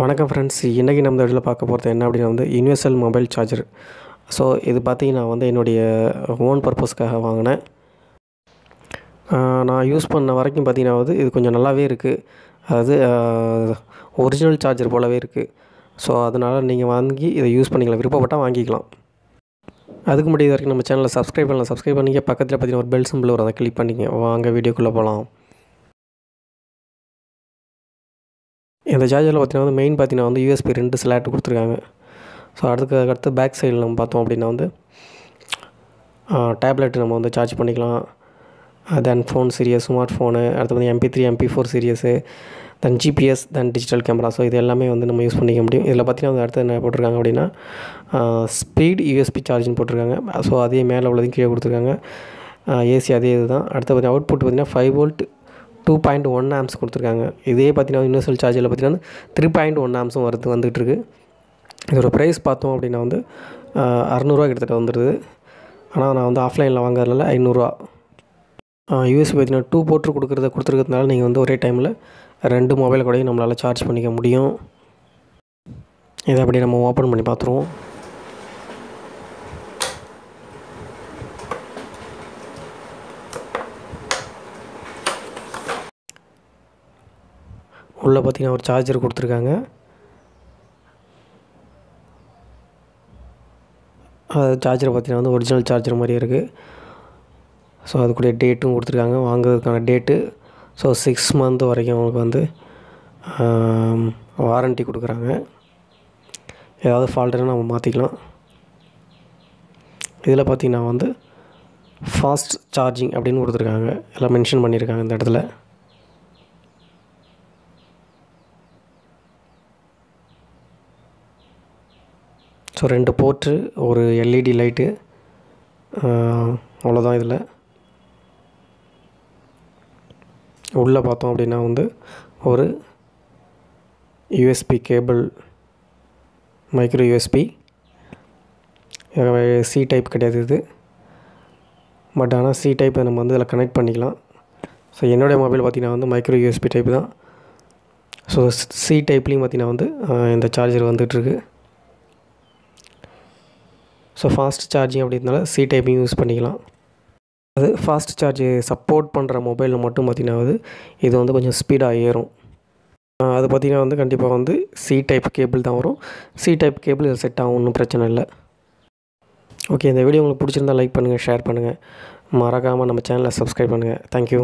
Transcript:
வணக்கம் ஃப்ரெண்ட்ஸ் இன்றைக்கி நம்ம இந்த பார்க்க போகிறது என்ன அப்படின்னா வந்து யூனிவர்சல் மொபைல் சார்ஜர் ஸோ இது பார்த்தீங்கன்னா வந்து என்னுடைய ஓன் பர்பஸ்க்காக வாங்கினேன். நான் யூஸ் பண்ண வரைக்கும் பார்த்தீங்கன்னா வந்து இது கொஞ்சம் நல்லாவே இருக்குது அதாவது ஒரிஜினல் சார்ஜர் போலவே இருக்குது ஸோ அதனால் நீங்கள் வாங்கி இதை யூஸ் பண்ணிக்கலாம். விருப்பப்பட்டால் வாங்கிக்கலாம். அதுக்கு முன்னாடி வரைக்கும் நம்ம சேனலை சப்ஸ்கிரைப் பண்ணலாம் சப்ஸ்கிரைப் பண்ணிங்க பக்கத்தில் பார்த்தீங்கன்னா ஒரு பெல் சிம்பிள் வரும். அதை கிளிக் பண்ணிங்க வாங்க வீடியோக்குள்ளே போகலாம் இந்த சார்ஜரில் பார்த்தீங்கன்னா வந்து மெயின் பார்த்தீங்கன்னா வந்து யூஎஸ்பி ரெண்டு ஸ்லாட் கொடுத்துருக்காங்க. ஸோ அடுத்து அடுத்து பேக் சைடில் நம்ம பார்த்தோம் அப்படின்னா வந்து டேப்லெட் நம்ம வந்து சார்ஜ் பண்ணிக்கலாம். Then phone series smart phone அடுத்து வந்து MP three MP four series then GPS then digital camera so இது எல்லாமே வந்து நம்ம யூஸ் பண்ணிக்க முடியும். இதில் பார்த்தீங்கன்னா வந்து அடுத்து என்ன போட்டிருக்காங்க அப்படின்னா ஸ்பீட் யூஎஸ்பி சார்ஜின்னு போட்டிருக்காங்க. ஸோ அதே மேலே உள்ளதையும் கீழே கொடுத்துருக்காங்க. ஏசி அதே இதுதான். அடுத்து பார்த்தீங்கன்னா அவுட்புட் பார்த்தீங்கன்னா five volt two point one amps கொடுத்துருக்காங்க. இதே பார்த்தீங்கன்னா யூனிவர்சல் சார்ஜரில் பார்த்தீங்கன்னா த்ரீ பாயிண்ட் ஒன் ஆம்ஸும் வருது வந்துகிட்டு இருக்கு இதோட ப்ரைஸ் பார்த்தோம் அப்படின்னா வந்து அறநூறுவா கிட்டத்தட்ட வந்துடுது ஆனால் நான் வந்து ஆஃப்லைனில் வாங்குறதுனால ஐநூறுரூவா யூஎஸ்பி பார்த்தீங்கன்னா டூ போட்டு கொடுக்குறத கொடுத்துருக்கிறதுனால நீங்கள் வந்து ஒரே டைமில் ரெண்டு மொபைல் கூடயும் நம்மளால் சார்ஜ் பண்ணிக்க முடியும். இதை அப்படியே நம்ம ஓப்பன் பண்ணி பார்த்துருவோம். உள்ளே பார்த்தீங்கன்னா ஒரு சார்ஜர் கொடுத்துருக்காங்க. அது சார்ஜர் பார்த்தீங்கன்னா வந்து ஒரிஜினல் சார்ஜர் மாதிரி இருக்குது ஸோ அதுக்குடைய டேட்டும் கொடுத்துருக்காங்க. வாங்குறதுக்கான டேட்டு ஸோ சிக்ஸ் மந்த் வரைக்கும் அவங்களுக்கு வந்து வாரண்ட்டி கொடுக்குறாங்க. ஏதாவது ஃபால்ட்டுனா நம்ம மாற்றிக்கலாம் இதில் பார்த்திங்கன்னா வந்து ஃபாஸ்ட் சார்ஜிங் அப்படின்னு கொடுத்துருக்காங்க. எல்லாம் மென்ஷன் பண்ணியிருக்காங்க இந்த இடத்துல. ஸோ ரெண்டு போர்ட்டு ஒரு எல்இடி லைட்டு அவ்வளோதான் இதில். உள்ளே பார்த்தோம் அப்படின்னா வந்து ஒரு USB cable micro USB C type கிடையாது இது. பட் ஆனால் சி டைப் நம்ம வந்து இதில் கனெக்ட் பண்ணிக்கலாம். ஸோ என்னுடைய மொபைல் பார்த்திங்கன்னா வந்து மைக்ரோ யூஎஸ்பி டைப் தான். ஸோ சி டைப்லேயும் பார்த்திங்கன்னா வந்து இந்த சார்ஜர் வந்துகிட்ருக்கு ஸோ ஃபாஸ்ட் சார்ஜிங் அப்படின்றனால சி டைப்பையும் யூஸ் பண்ணிக்கலாம். அது ஃபாஸ்ட் சார்ஜ் சப்போர்ட் பண்ணுற மொபைலில் மட்டும் பார்த்திங்கன்னா வந்து இது வந்து கொஞ்சம் ஸ்பீடாக ஏறும். அது பார்த்திங்கன்னா வந்து கண்டிப்பாக வந்து சி டைப் கேபிள் தான் வரும். சி டைப் கேபிள் இதில் செட் ஆகும் ஒன்றும் பிரச்சனை இல்லை. ஓகே இந்த வீடியோ உங்களுக்கு பிடிச்சிருந்தா லைக் பண்ணுங்கள் ஷேர் பண்ணுங்கள் மறக்காமல் நம்ம சேனலை சப்ஸ்கிரைப் பண்ணுங்கள் தேங்க்யூ